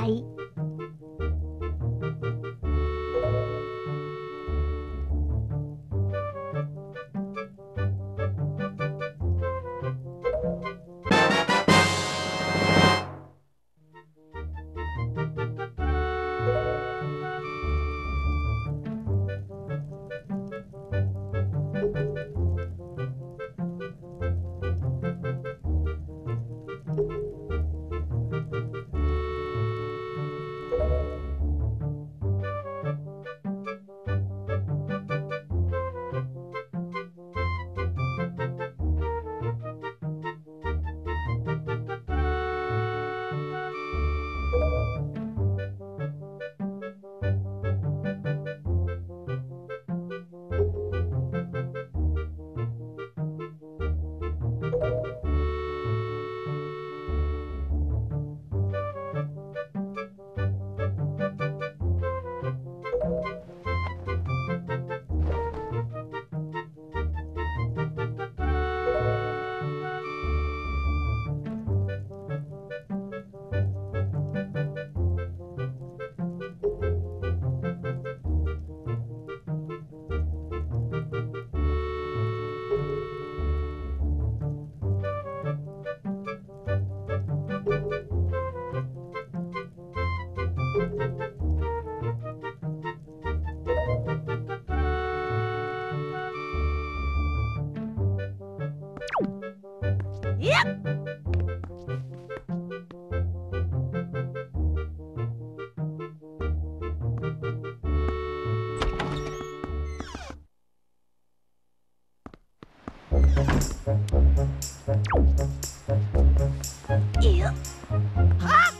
はい。 이요? 아!